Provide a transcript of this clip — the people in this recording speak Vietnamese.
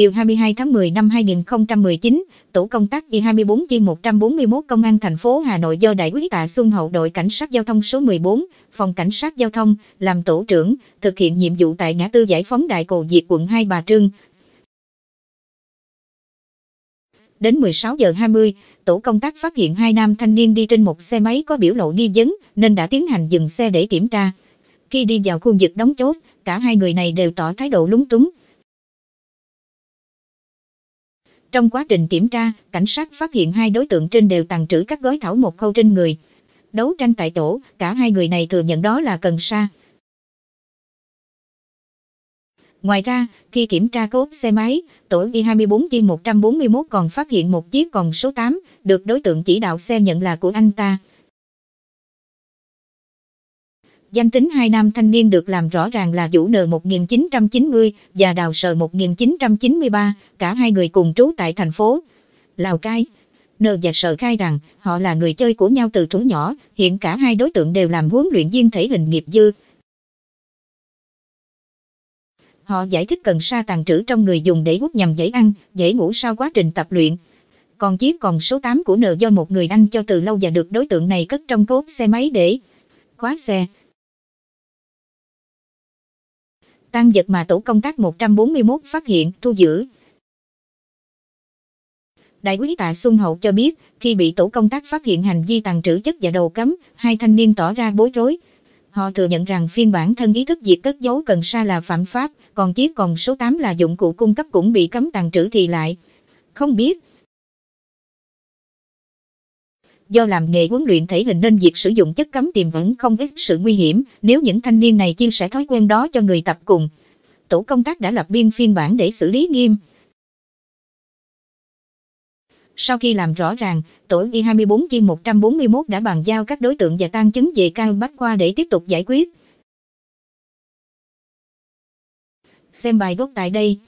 Chiều 22 tháng 10 năm 2019, tổ công tác Y24 chi 141 Công an thành phố Hà Nội do Đại úy Tạ Xuân Hậu đội cảnh sát giao thông số 14, phòng cảnh sát giao thông làm tổ trưởng, thực hiện nhiệm vụ tại ngã tư giải phóng Đại cầu Diệt quận 2 Bà Trưng. Đến 16 giờ 20, tổ công tác phát hiện hai nam thanh niên đi trên một xe máy có biểu lộ nghi vấn, nên đã tiến hành dừng xe để kiểm tra. Khi đi vào khu vực đóng chốt, cả hai người này đều tỏ thái độ lúng túng, trong quá trình kiểm tra, cảnh sát phát hiện hai đối tượng trên đều tàng trữ các gói thảo một khâu trên người. Đấu tranh tại tổ, cả hai người này thừa nhận đó là cần sa. Ngoài ra, khi kiểm tra cốt xe máy, tổ Y24 chi 141 còn phát hiện một chiếc còn số 8, được đối tượng chỉ đạo xe nhận là của anh ta. Danh tính hai nam thanh niên được làm rõ ràng là Vũ N 1990 và Đào Sờ 1993, cả hai người cùng trú tại thành phố Lào Cai. N và Sờ khai rằng họ là người chơi của nhau từ thuở nhỏ, hiện cả hai đối tượng đều làm huấn luyện viên thể hình nghiệp dư. Họ giải thích cần sa tàn trữ trong người dùng để hút nhằm dễ ăn, dễ ngủ sau quá trình tập luyện. Còn chiếc còn số 8 của N do một người anh cho từ lâu và được đối tượng này cất trong cốt xe máy để khóa xe tăng vật mà tổ công tác 141 phát hiện, thu giữ. Đại úy Tạ Xuân Hậu cho biết, khi bị tổ công tác phát hiện hành vi tàn trữ chất và đầu cấm, hai thanh niên tỏ ra bối rối. Họ thừa nhận rằng phiên bản thân ý thức việc cất giấu cần sa là phạm pháp, còn chiếc còn số 8 là dụng cụ cung cấp cũng bị cấm tàn trữ thì lại. Không biết, do làm nghề huấn luyện thể hình nên việc sử dụng chất cấm tiềm ẩn không ít sự nguy hiểm, nếu những thanh niên này chia sẻ thói quen đó cho người tập cùng. Tổ công tác đã lập biên phiên bản để xử lý nghiêm. Sau khi làm rõ ràng, tổ Y24 chi 141 đã bàn giao các đối tượng và tan chứng về cao bách khoa để tiếp tục giải quyết. Xem bài gốc tại đây.